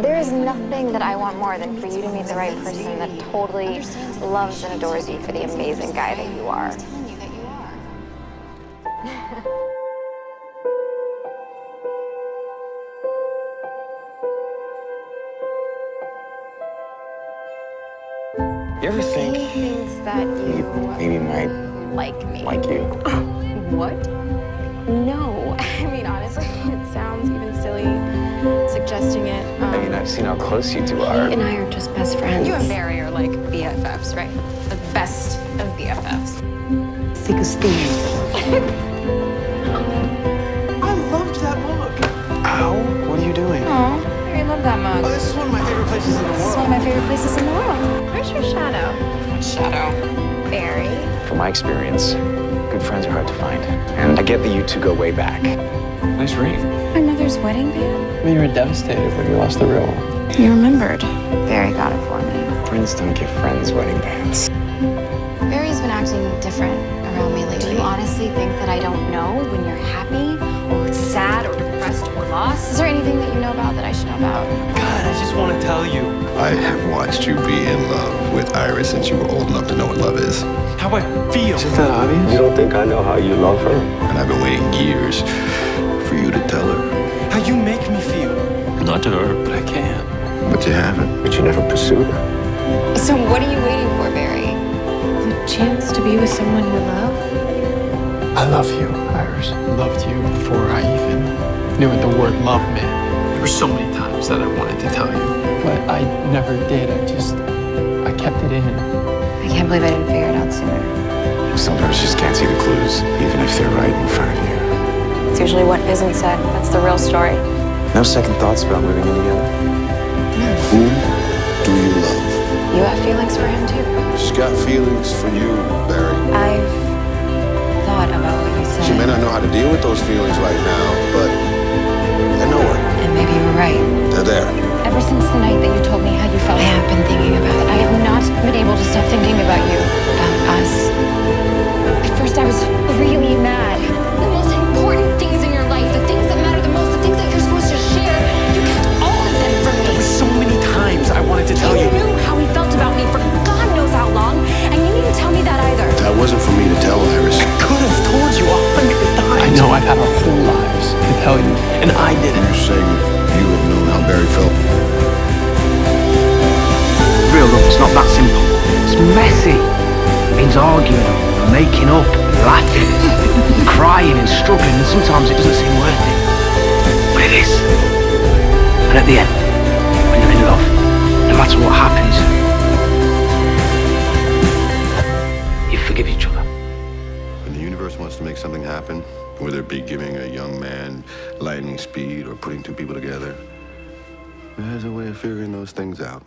There is nothing that I want more than for you to meet the right person that totally loves and adores you for the amazing guy that you are. You ever think that you you maybe might like me. like you? What? No. I've seen how close you two are. and I are just best friends. you and Barry are like BFFs, right? The best of BFFs. Thick as thieves. I loved that mug. Ow! What are you doing? Aw, I love that mug. Oh, this is one of my favorite places in the This is world. one of my favorite places in the world. Where's your shadow? What Shadow. Barry. From my experience, good friends are hard to find. And I get that you two go way back. Nice ring. My mother's wedding band? I mean, you were devastated when you lost the real one. You remembered. Barry got it for me. Friends don't give friends wedding bands. Barry's been acting different around me lately. Do you honestly think that I don't know when you're happy or sad or depressed or lost? Is there anything that you know about that I should know about? God, I just want to tell you I have watched you be in love with Iris since you were old enough to know what love is. how I feel. Isn't that obvious? You don't think I know how you love her? And I've been waiting years for you to tell her. Feel. Not to her. But I can't. But you haven't. But you never pursued her. So what are you waiting for, Barry? The chance to be with someone you love? I love you, Iris. Loved you before I even knew what the word love meant. There were so many times that I wanted to tell you, but I never did. I just, I kept it in. I can't believe I didn't figure it out sooner. Sometimes you just can't see the clues, even if they're right in front of you. It's usually what isn't said. That's the real story. No second thoughts about moving in together? Who do you love? You have feelings for him too? She's got feelings for you, Barry. I've thought about what you said. She may not know how to deal with those feelings right now, It means arguing making up, laughing, crying and struggling, and sometimes it doesn't seem worth it. But it is. And at the end, when you're in love, no matter what happens, you forgive each other. When the universe wants to make something happen, whether it be giving a young man lightning speed or putting two people together, it has a way of figuring those things out.